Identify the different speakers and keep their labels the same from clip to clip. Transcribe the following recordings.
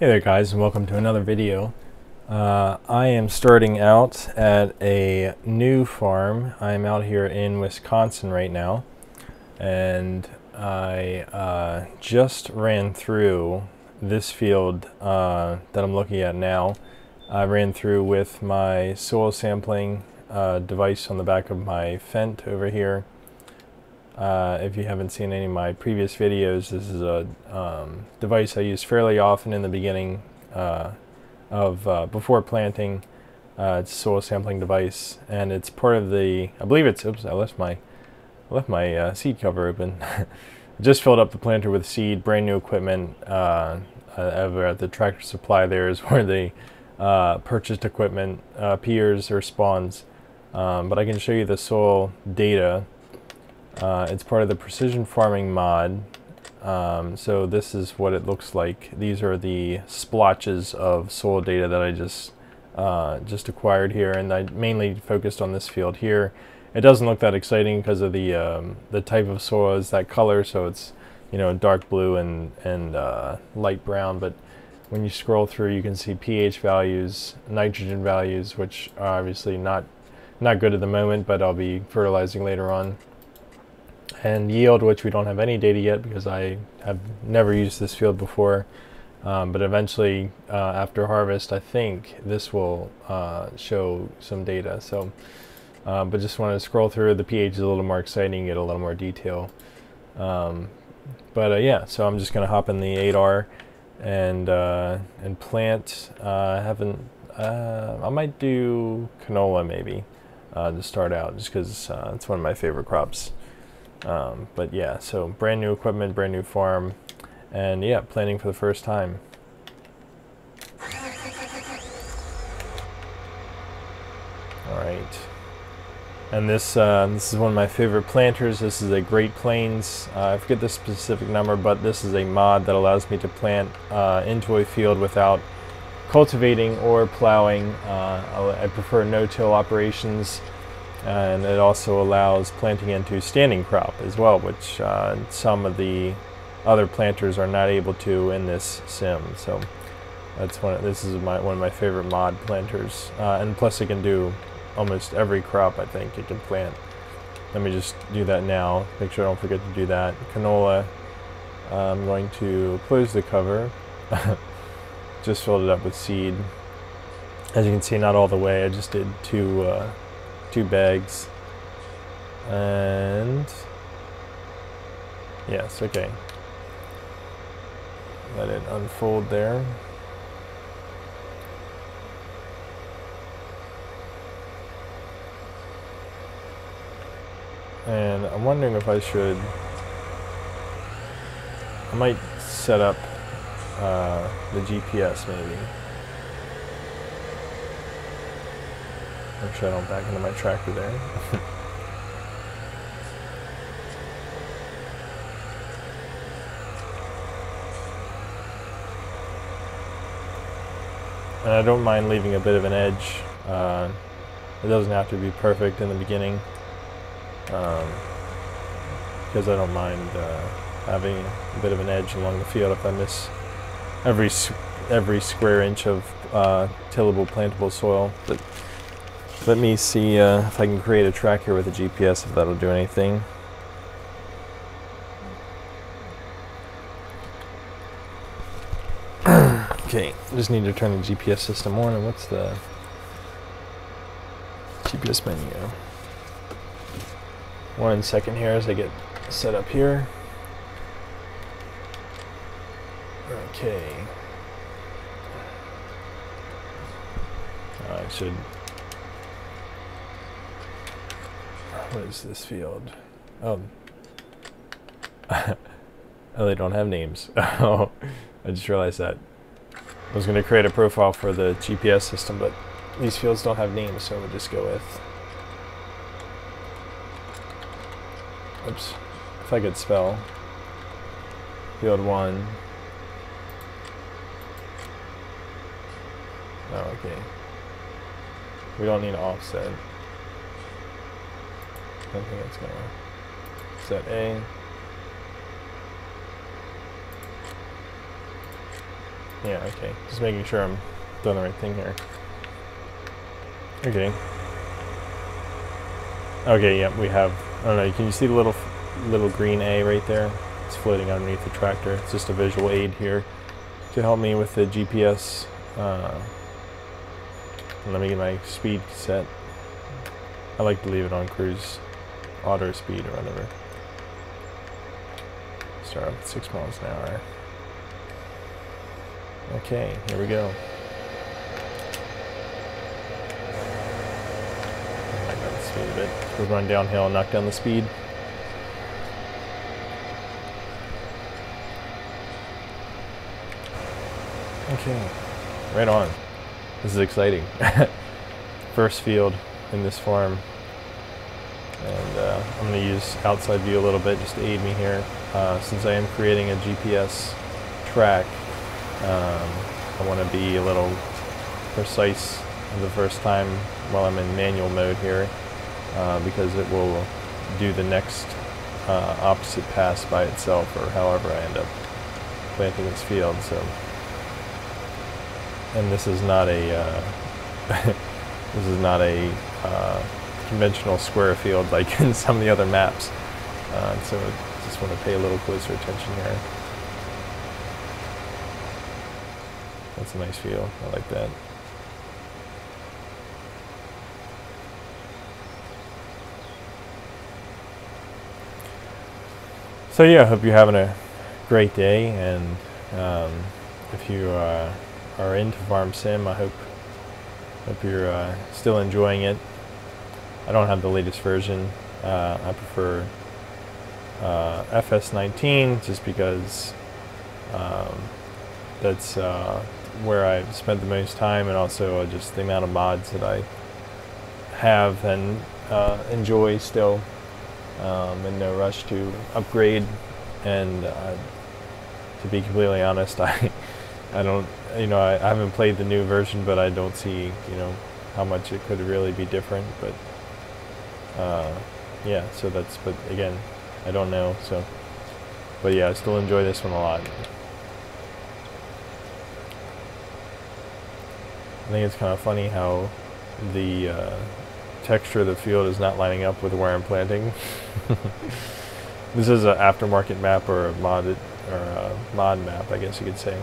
Speaker 1: Hey there guys and welcome to another video. Uh, I am starting out at a new farm. I'm out here in Wisconsin right now and I uh, just ran through this field uh, that I'm looking at now. I ran through with my soil sampling uh, device on the back of my Fendt over here. Uh, if you haven't seen any of my previous videos, this is a um, device I use fairly often in the beginning uh, of uh, before planting. Uh, it's a soil sampling device, and it's part of the. I believe it's. Oops, I left my I left my uh, seed cover open. Just filled up the planter with seed, brand new equipment. Over at the tractor supply, there is where the purchased equipment appears or spawns. Um, but I can show you the soil data uh, it's part of the precision farming mod. Um, so this is what it looks like. These are the splotches of soil data that I just uh, just acquired here, and I mainly focused on this field here. It doesn't look that exciting because of the um, the type of soil is that color, so it's you know dark blue and and uh, light brown. But when you scroll through, you can see pH values, nitrogen values, which are obviously not not good at the moment, but I'll be fertilizing later on and yield, which we don't have any data yet because I have never used this field before. Um, but eventually, uh, after harvest, I think this will uh, show some data. So, uh, but just want to scroll through. The pH is a little more exciting, get a little more detail. Um, but uh, yeah, so I'm just going to hop in the 8R and uh, and plant. Uh, I haven't. I might do canola maybe to start out, just because it's one of my favorite crops. Um, but yeah, so brand new equipment, brand new farm, and yeah, planning for the first time. All right. And this uh, this is one of my favorite planters. This is a Great Plains. Uh, I forget the specific number, but this is a mod that allows me to plant uh, into a field without cultivating or plowing. Uh, I prefer no-till operations and it also allows planting into standing crop as well, which uh, some of the other planters are not able to in this sim. So that's one. Of, this is my one of my favorite mod planters, uh, and plus it can do almost every crop. I think it can plant. Let me just do that now. Make sure I don't forget to do that. Canola. I'm going to close the cover. just filled it up with seed. As you can see, not all the way. I just did two. Uh, two bags. And yes, okay. Let it unfold there. And I'm wondering if I should, I might set up uh, the GPS maybe. Make sure I don't back into my tractor there. and I don't mind leaving a bit of an edge. Uh, it doesn't have to be perfect in the beginning. Um, because I don't mind uh, having a bit of an edge along the field if I miss every every square inch of uh, tillable, plantable soil. Let me see uh, if I can create a track here with a GPS, if that'll do anything. okay, just need to turn the GPS system on, and what's the GPS menu? One second here as I get set up here. Okay. I should What is this field? Oh. oh, they don't have names. oh, I just realized that. I was going to create a profile for the GPS system, but these fields don't have names, so we'll just go with... Oops. If I could spell. Field 1. Oh, okay. We don't need an offset. I think it's gonna set A. Yeah, okay. Just making sure I'm doing the right thing here. Okay. Okay, yep, we have, I don't know, can you see the little little green A right there? It's floating underneath the tractor. It's just a visual aid here to help me with the GPS. Uh, let me get my speed set. I like to leave it on cruise auto speed or whatever. Start up at 6 miles an hour. Okay, here we go. speed a bit. We're going downhill and knock down the speed. Okay, right on. This is exciting. First field in this farm. And uh, I'm going to use outside view a little bit just to aid me here. Uh, since I am creating a GPS track, um, I want to be a little precise the first time while I'm in manual mode here uh, because it will do the next uh, opposite pass by itself or however I end up planting this field. So, and this is not a uh, this is not a uh, conventional square field like in some of the other maps. Uh, so, just want to pay a little closer attention here. That's a nice feel. I like that. So yeah, I hope you're having a great day, and um, if you uh, are into Farm Sim, I hope hope you're uh, still enjoying it. I don't have the latest version. Uh, I prefer uh, FS19 just because um, that's uh, where I spent the most time, and also just the amount of mods that I have and uh, enjoy still um, in no rush to upgrade. And uh, to be completely honest, I I don't you know I, I, haven't played the new version, but I don't see you know how much it could really be different. But uh, yeah, so that's but again, I don't know. So but yeah, I still enjoy this one a lot. I think it's kind of funny how the uh, texture of the field is not lining up with where I'm planting. this is an aftermarket map or a modded or a mod map, I guess you could say.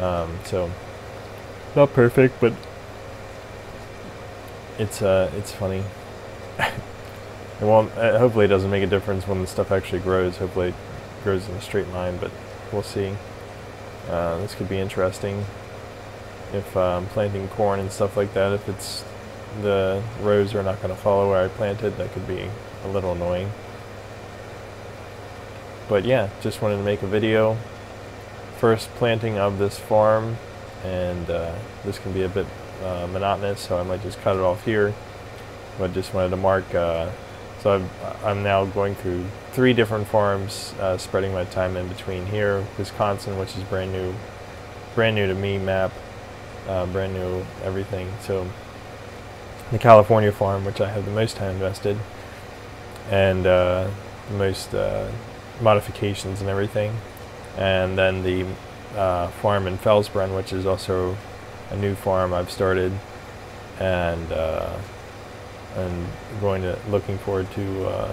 Speaker 1: Um, so not perfect, but it's uh, it's funny. it won't. Uh, hopefully, it doesn't make a difference when the stuff actually grows. Hopefully, it grows in a straight line, but we'll see. Uh, this could be interesting if I'm um, planting corn and stuff like that. If it's the rows are not going to follow where I planted, that could be a little annoying. But yeah, just wanted to make a video. First planting of this farm, and uh, this can be a bit uh, monotonous, so I might just cut it off here. But just wanted to mark, uh, so i am now going through three different farms, uh, spreading my time in between here, Wisconsin, which is brand new, brand new to me map, uh, brand new everything. So the California farm, which I have the most time invested, and uh, the most uh, modifications and everything, and then the uh, farm in Felsbrunn, which is also a new farm I've started, and uh, and going to looking forward to uh,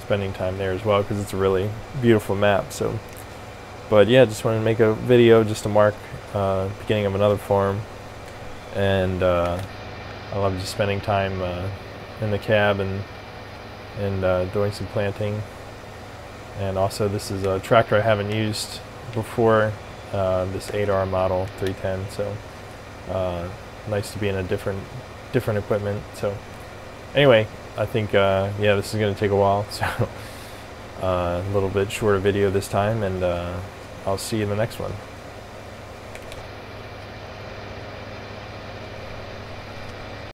Speaker 1: spending time there as well because it's a really beautiful map. So, but yeah, just wanted to make a video just to mark uh, beginning of another farm, and I love just spending time uh, in the cab and and uh, doing some planting. And also, this is a tractor I haven't used before. Uh, this 8R model 310. So uh, nice to be in a different different equipment. So anyway, I think uh, yeah, this is going to take a while. So uh, a little bit shorter video this time, and I'll see you in the next one.